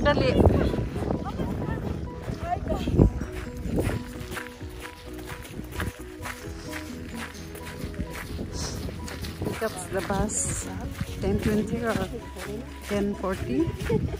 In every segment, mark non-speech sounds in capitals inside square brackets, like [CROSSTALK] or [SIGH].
Dali. Pick up the bus 10.20 or 10.40.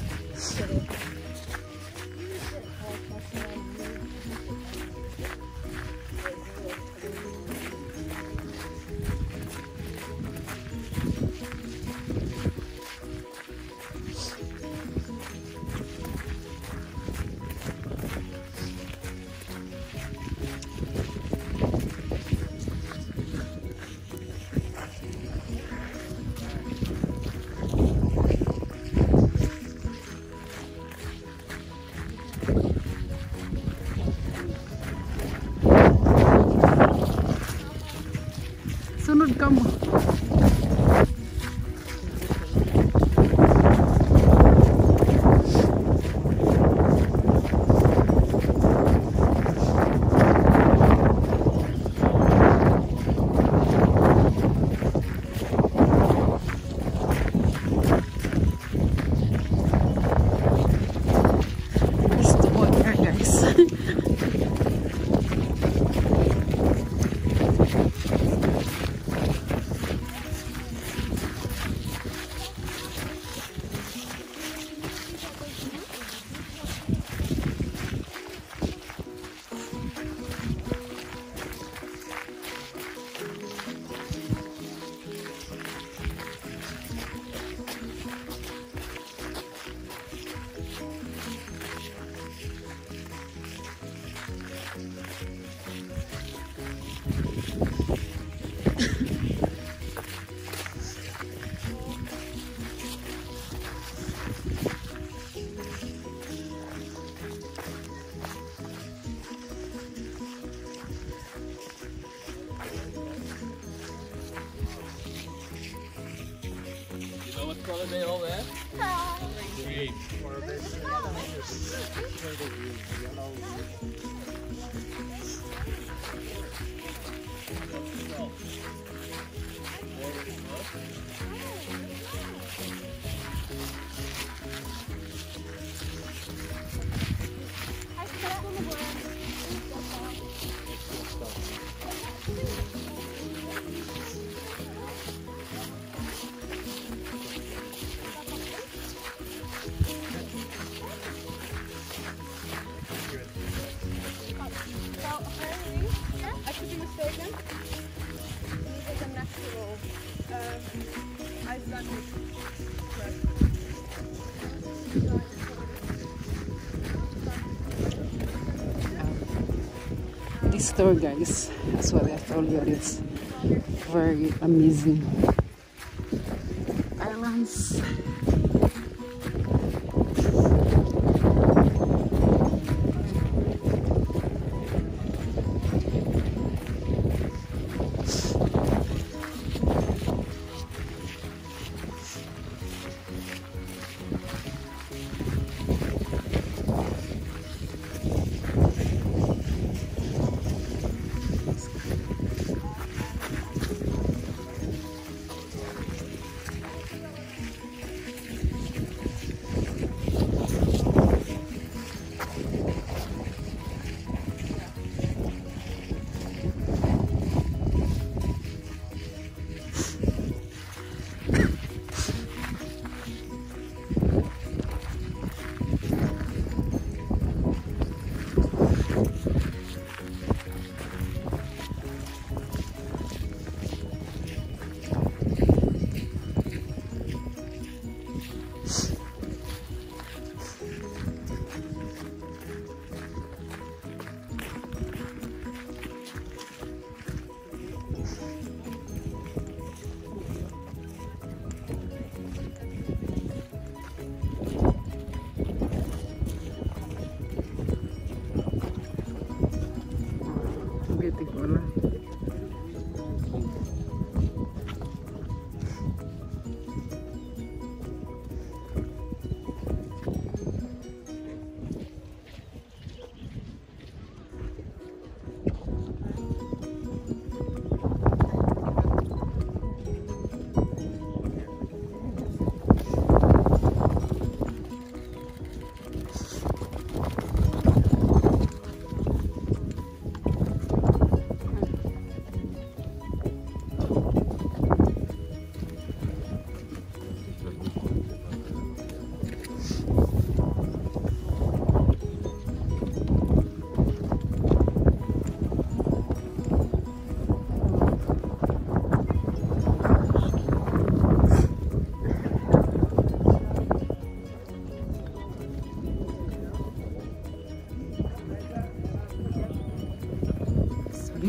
Color they all wear? Store guys, That's what I told you, it's very amazing.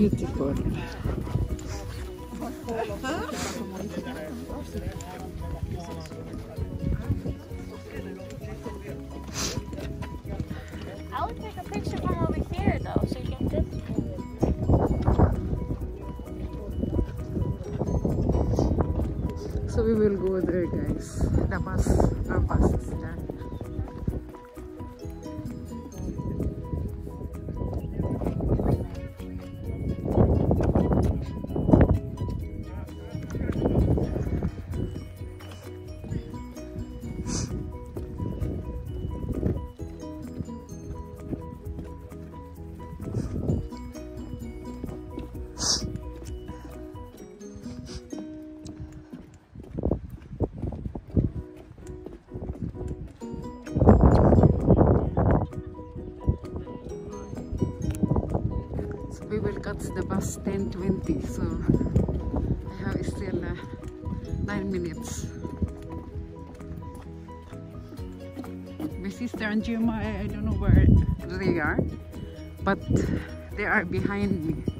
beautiful. The bus 10.20 so I have still uh, 9 minutes. My sister and Juma, I, I don't know where they are but they are behind me.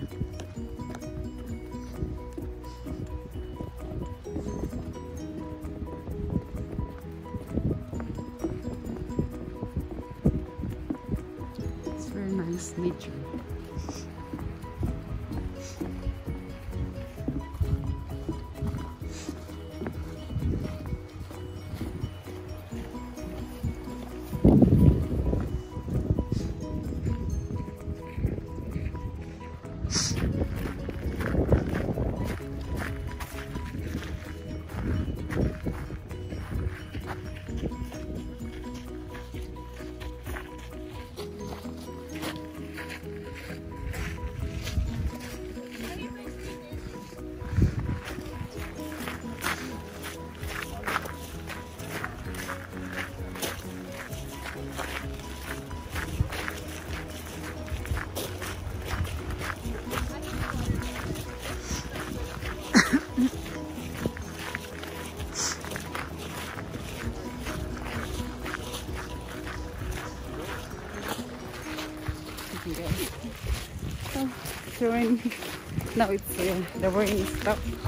[LAUGHS] Now it's uh, the rain stopped.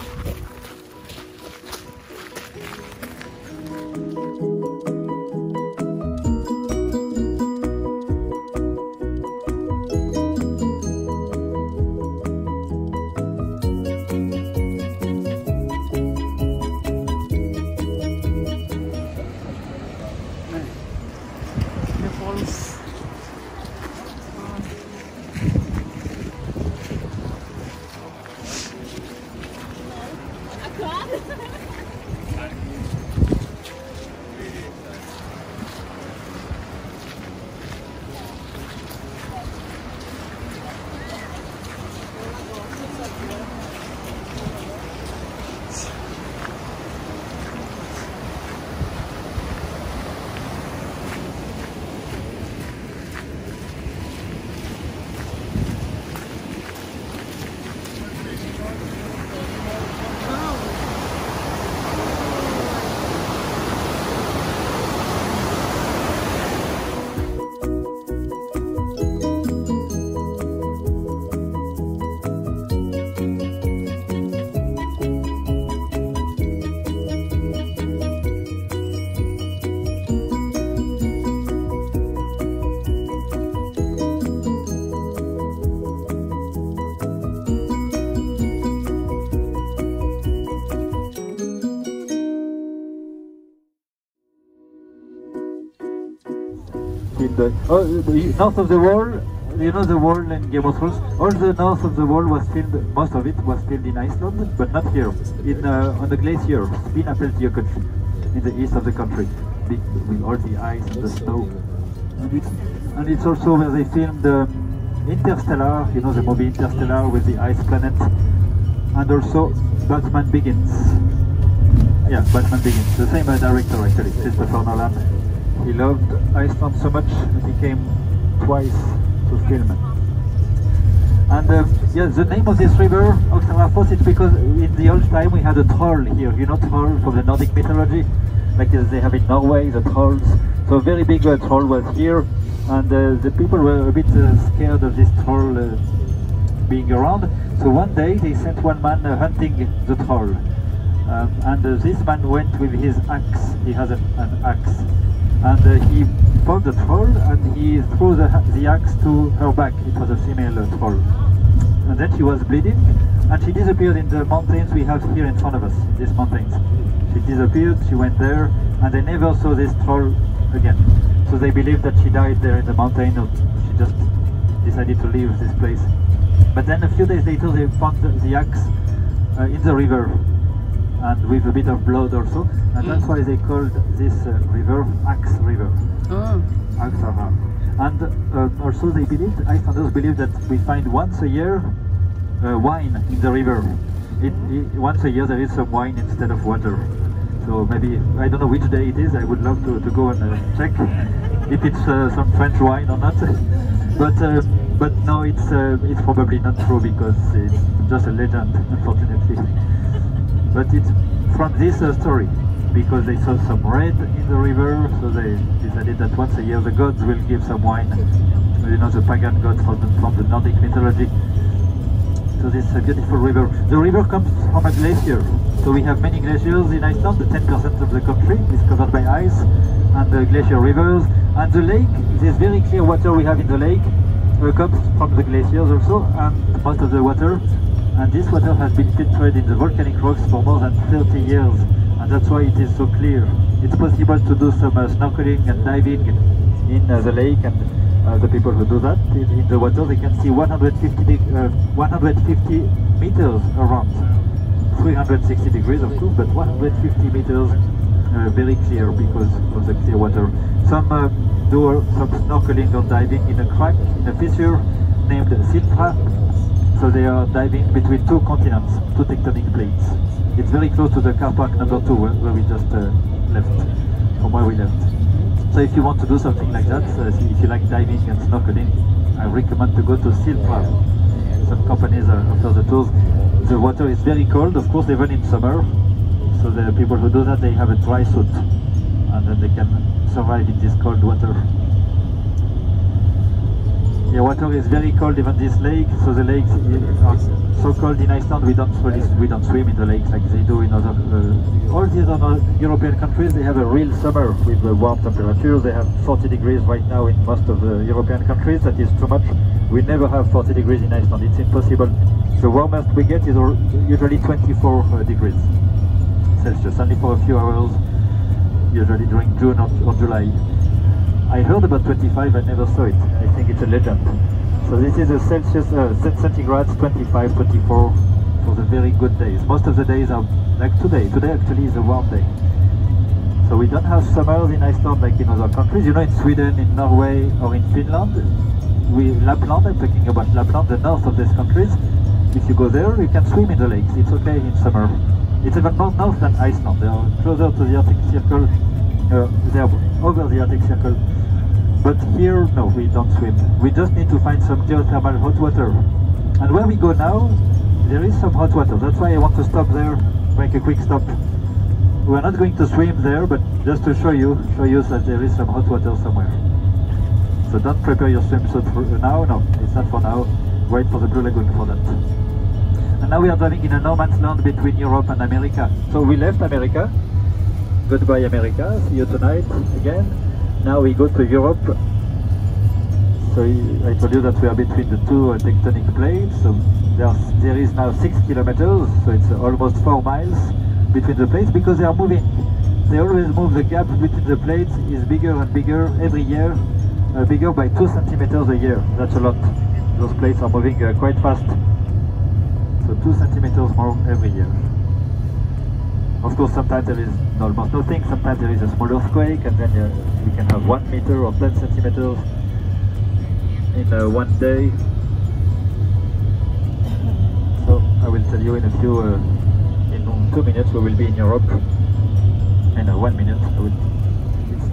The oh, the north of the wall. You know the wall in Game of Thrones. All the north of the wall was filmed. Most of it was filmed in Iceland, but not here. In uh, on the glacier, in the east of the country, with all the ice and the snow. And it's, and it's also where they filmed um, Interstellar. You know the movie Interstellar with the ice planet, and also Batman Begins. Yeah, Batman Begins. The same uh, director actually, Christopher Nolan. He loved Iceland so much that he came twice to film. And uh, yeah, the name of this river, Öxarárfoss, is because in the old time we had a troll here. You know troll from the Nordic mythology, like as they have in Norway, the trolls. So a very big uh, troll was here, and uh, the people were a bit uh, scared of this troll uh, being around. So one day they sent one man uh, hunting the troll. Um, and uh, this man went with his axe. He has an axe. And uh, he found the troll and he threw the, the axe to her back. It was a female uh, troll. And then she was bleeding and she disappeared in the mountains we have here in front of us, these mountains. She disappeared, she went there, and they never saw this troll again. So they believe that she died there in the mountain or she just decided to leave this place. But then a few days later they found the, the axe uh, in the river and with a bit of blood also. And that's why they called this uh, river Axe River. Oh. Axe River. And uh, also they believed, Icelanders believe that we find once a year uh, wine in the river. It, it, once a year there is some wine instead of water. So maybe, I don't know which day it is, I would love to, to go and uh, check if it's uh, some French wine or not. [LAUGHS] but uh, but no, it's uh, it's probably not true because it's just a legend, unfortunately. But it's from this uh, story, because they saw some red in the river, so they decided that once a year the gods will give some wine. You know, the pagan gods from the, from the Nordic mythology so this uh, beautiful river. The river comes from a glacier. So we have many glaciers in Iceland. The 10% of the country is covered by ice and the glacier rivers. And the lake, this very clear water we have in the lake uh, comes from the glaciers also and most of the water. And this water has been filtered in the volcanic rocks for more than 30 years. And that's why it is so clear. It's possible to do some uh, snorkeling and diving in uh, the lake and uh, the people who do that in, in the water they can see 150 de- uh, 150 meters around 360 degrees of course but 150 meters uh, very clear because of the clear water some uh, do some snorkeling or diving in a crack in a fissure named Silfra so they are diving between two continents two tectonic plates it's very close to the car park number two where, where we just uh, left from where we left so if you want to do something like that, uh, if you like diving and snorkeling, I recommend to go to Silfra. Some companies offer the tours. The water is very cold, of course, even in summer. So the people who do that, they have a dry suit, and then they can survive in this cold water. Yeah, water is very cold, even this lake. So the lakes are so cold in Iceland. We don't we don't swim in the lakes like they do in other. Uh, all these other European countries, they have a real summer with uh, warm temperatures. They have 40 degrees right now in most of the European countries. That is too much. We never have 40 degrees in Iceland. It's impossible. The warmest we get is usually 24 uh, degrees Celsius, only for a few hours. Usually during June or, or July. I heard about 25, I never saw it. Think it's a legend. So this is a Celsius, uh, cent- centigrades 25, 24 for the very good days. Most of the days are like today. Today actually is a warm day. So we don't have summers in Iceland like in other countries. You know, in Sweden, in Norway, or in Finland, we Lapland. I'm talking about Lapland, the north of these countries. If you go there, you can swim in the lakes. It's okay in summer. It's even more north than Iceland. They are closer to the Arctic Circle. Uh, they are over the Arctic Circle. But here, no, we don't swim. We just need to find some geothermal hot water. And where we go now, there is some hot water. That's why I want to stop there, make a quick stop. We're not going to swim there, but just to show you, show you that there is some hot water somewhere. So don't prepare your swimsuit for now. No, it's not for now. Wait for the Blue Lagoon for that. And now we are driving in a no man's land between Europe and America. So we left America. Goodbye America. See you tonight again. Now we go to Europe. So I told you that we are between the two tectonic plates. So there, is now six kilometers. So it's almost four miles between the plates because they are moving. They always move. The gap between the plates is bigger and bigger every year, uh, bigger by two centimeters a year. That's a lot. Those plates are moving uh, quite fast. So two centimeters more every year. Of course, sometimes there is almost nothing. Sometimes there is a small earthquake, and then uh, we can have one meter or ten centimeters in uh, one day. So I will tell you in a few, uh, in two minutes we will be in Europe. In uh, one minute. It's,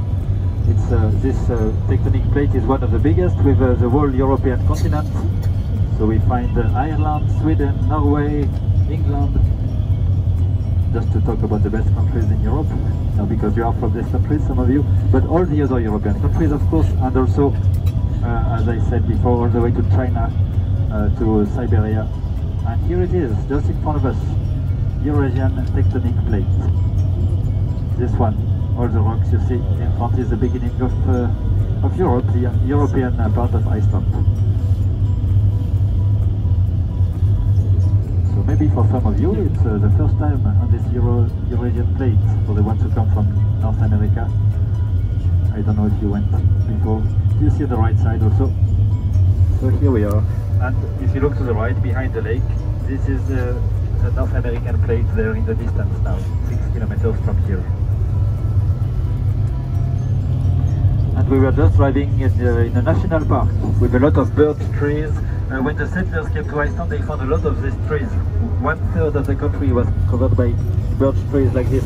it's uh, this uh, tectonic plate is one of the biggest with uh, the whole European continent. So we find Ireland, Sweden, Norway, England, just to talk about the best countries in Europe, because you are from these countries, some of you, but all the other European countries, of course, and also, uh, as I said before, all the way to China, uh, to Siberia. And here it is, just in front of us, Eurasian tectonic plate. This one, all the rocks you see in front is the beginning of, uh, of Europe, the European uh, part of Iceland. So maybe for some of you it's uh, the first time on this Euro Eurasian plate for the ones who come from North America. I don't know if you went before. Do you see the right side also? So here we are. And if you look to the right behind the lake, this is uh, the North American plate there in the distance now, six kilometers from here. And we were just driving in, the, in a national park with a lot of birch trees. Uh, when the settlers came to Iceland, they found a lot of these trees. One third of the country was covered by birch trees like this.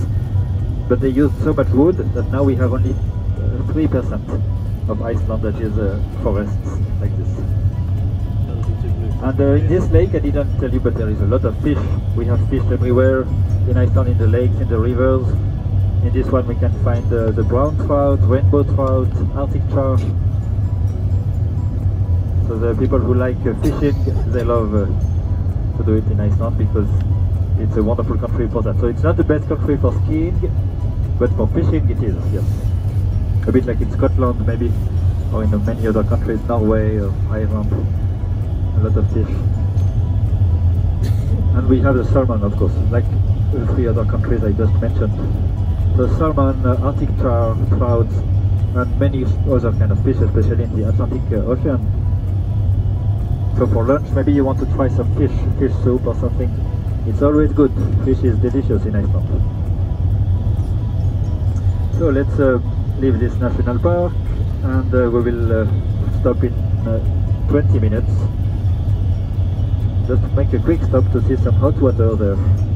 But they used so much wood that now we have only 3% uh, of Iceland that is uh, forests like this. And uh, in this lake, I didn't tell you, but there is a lot of fish. We have fish everywhere in Iceland, in the lakes, in the rivers. In this one we can find uh, the brown trout, rainbow trout, Arctic trout. So the people who like fishing, they love uh, to do it in Iceland because it's a wonderful country for that. So it's not the best country for skiing, but for fishing it is, yes. A bit like in Scotland maybe, or in many other countries, Norway or Ireland a lot of fish. And we have the salmon, of course, like the three other countries I just mentioned. The salmon, uh, Arctic trout, trout, and many other kind of fish, especially in the Atlantic uh, Ocean. So for lunch, maybe you want to try some fish, fish soup or something. It's always good. Fish is delicious in Iceland. So let's uh, leave this national park and uh, we will uh, stop in uh, 20 minutes just make a quick stop to see some hot water there.